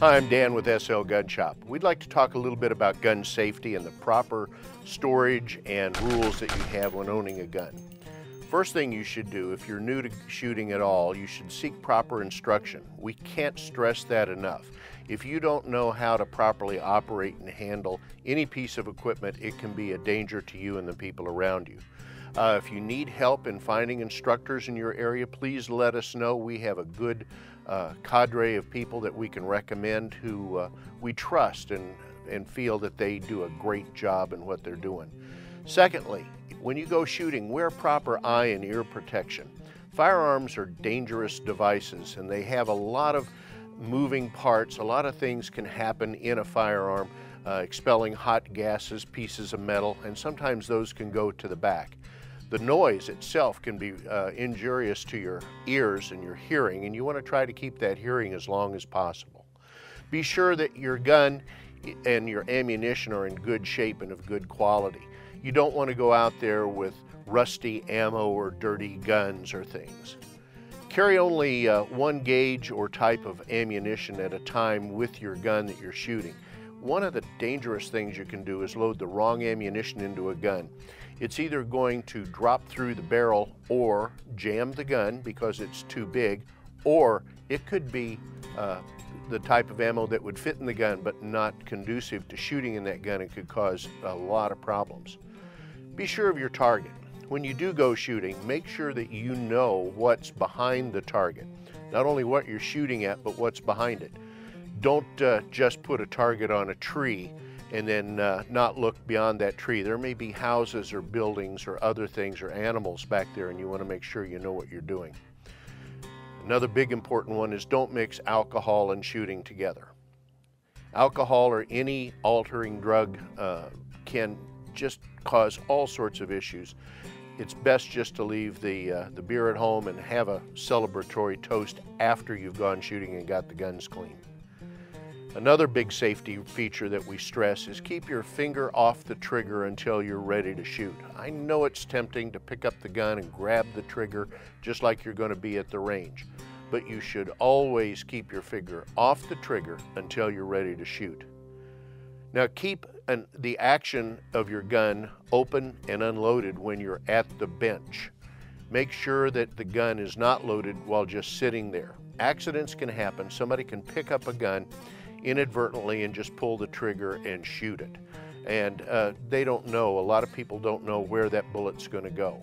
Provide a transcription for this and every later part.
Hi, I'm Dan with SL Gun Shop. We'd like to talk a little bit about gun safety and the proper storage and rules that you have when owning a gun. First thing you should do, if you're new to shooting at all, you should seek proper instruction. We can't stress that enough. If you don't know how to properly operate and handle any piece of equipment, it can be a danger to you and the people around you. Uh, if you need help in finding instructors in your area, please let us know. We have a good uh, cadre of people that we can recommend who uh, we trust and, and feel that they do a great job in what they're doing. Secondly, when you go shooting, wear proper eye and ear protection. Firearms are dangerous devices and they have a lot of moving parts. A lot of things can happen in a firearm, uh, expelling hot gases, pieces of metal, and sometimes those can go to the back. The noise itself can be uh, injurious to your ears and your hearing, and you want to try to keep that hearing as long as possible. Be sure that your gun and your ammunition are in good shape and of good quality. You don't want to go out there with rusty ammo or dirty guns or things. Carry only uh, one gauge or type of ammunition at a time with your gun that you're shooting. One of the dangerous things you can do is load the wrong ammunition into a gun. It's either going to drop through the barrel or jam the gun because it's too big, or it could be uh, the type of ammo that would fit in the gun but not conducive to shooting in that gun and could cause a lot of problems. Be sure of your target. When you do go shooting, make sure that you know what's behind the target. Not only what you're shooting at, but what's behind it. Don't uh, just put a target on a tree and then uh, not look beyond that tree. There may be houses or buildings or other things or animals back there and you want to make sure you know what you're doing. Another big important one is don't mix alcohol and shooting together. Alcohol or any altering drug uh, can just cause all sorts of issues. It's best just to leave the, uh, the beer at home and have a celebratory toast after you've gone shooting and got the guns clean. Another big safety feature that we stress is keep your finger off the trigger until you're ready to shoot. I know it's tempting to pick up the gun and grab the trigger just like you're going to be at the range, but you should always keep your finger off the trigger until you're ready to shoot. Now keep an, the action of your gun open and unloaded when you're at the bench. Make sure that the gun is not loaded while just sitting there. Accidents can happen. Somebody can pick up a gun inadvertently and just pull the trigger and shoot it. And uh, they don't know, a lot of people don't know where that bullet's going to go.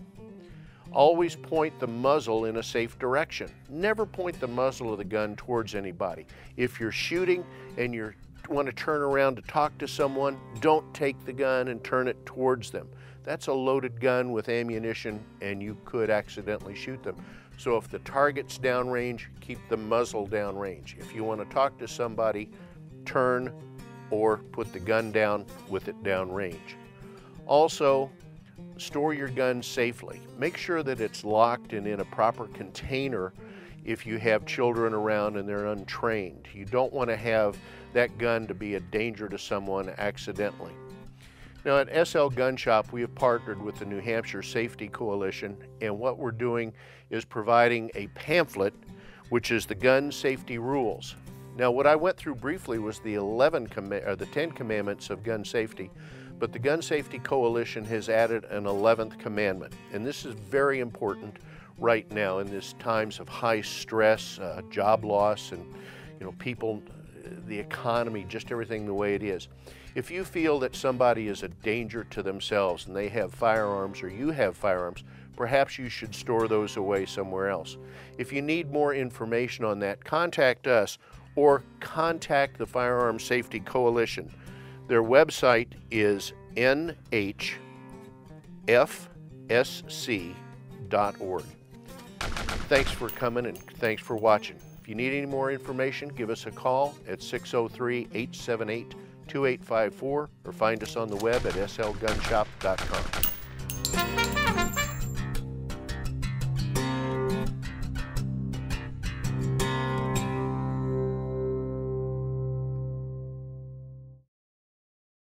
Always point the muzzle in a safe direction. Never point the muzzle of the gun towards anybody. If you're shooting and you want to turn around to talk to someone, don't take the gun and turn it towards them. That's a loaded gun with ammunition and you could accidentally shoot them. So if the target's downrange, keep the muzzle downrange. If you want to talk to somebody, turn, or put the gun down with it downrange. Also, store your gun safely. Make sure that it's locked and in a proper container if you have children around and they're untrained. You don't want to have that gun to be a danger to someone accidentally. Now at SL Gun Shop, we have partnered with the New Hampshire Safety Coalition, and what we're doing is providing a pamphlet, which is the gun safety rules. Now, what I went through briefly was the 11 or the 10 commandments of gun safety, but the Gun Safety Coalition has added an 11th commandment, and this is very important right now in these times of high stress, uh, job loss, and you know people, the economy, just everything the way it is. If you feel that somebody is a danger to themselves and they have firearms or you have firearms, perhaps you should store those away somewhere else. If you need more information on that, contact us or contact the Firearm Safety Coalition. Their website is nhfsc.org. Thanks for coming and thanks for watching. If you need any more information, give us a call at 603 878 2854 or find us on the web at slgunshop.com.